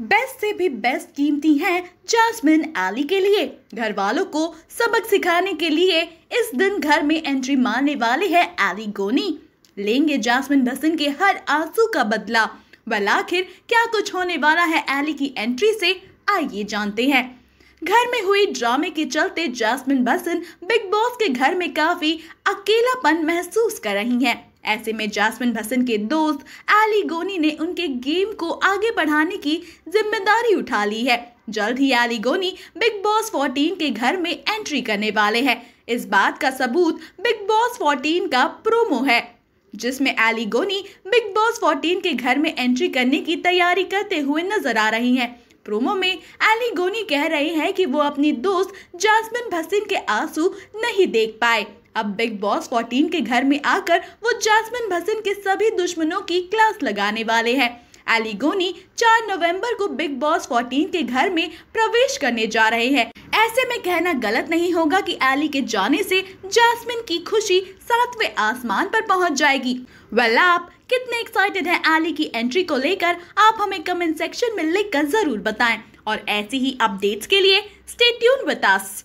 Best से भी best कीमती हैं जासमिन एली के लिए। घर वालों को सबक सिखाने के लिए इस दिन घर में एंट्री मारने वाले हैं एली गोनी लेंगे जासमिन भसन के हर आँसू का बदला। वल आखिर क्या कुछ होने वाला है एली की एंट्री से? आइए जानते हैं। घर में हुई ड्रामे के चलते जासमिन भसन बिग बॉस के घर में काफ़ी अकेलापन महसूस कर रही हैं। ऐसे में जासमिन भसन के दोस्त एली गोनी ने उनके गेम को आगे बढ़ाने की ज़िम्मेदारी उठा ली है। जल्द ही एली गोनी बिग बॉस 14 के घर में एंट्री करने वाले हैं। इस बात का सबूत बिग बॉस 14 का प्रोमो है, जिसमें एली गोनी बिग बॉस 14 के घर में एंट्री करने की तैयारी करते हुए नज़र आ रही हैं। प्रोमो में एली गोनी कह रही है कि वो अपनी दोस्त जासमिन भसीन के आँसू नहीं देख पाए। अब बिग बॉस 14 के घर में आकर वो जासमिन भसीन के सभी दुश्मनों की क्लास लगाने वाले हैं। एलिगोनी 4 नवंबर को बिग बॉस 14 के घर में प्रवेश करने जा रहे हैं। ऐसे में कहना गलत नहीं होगा कि एली के जाने से जैस्मिन की खुशी सातवें आसमान पर पहुँच जाएगी। वेल आप कितने एक्साइटेड हैं एली की एंट्री को लेकर? आप हमें कमेंट सेक्शन में लिखकर ज़रूर बताएँ। और ऐसी ही अपडेट्स के लिए स्टेट्यून अस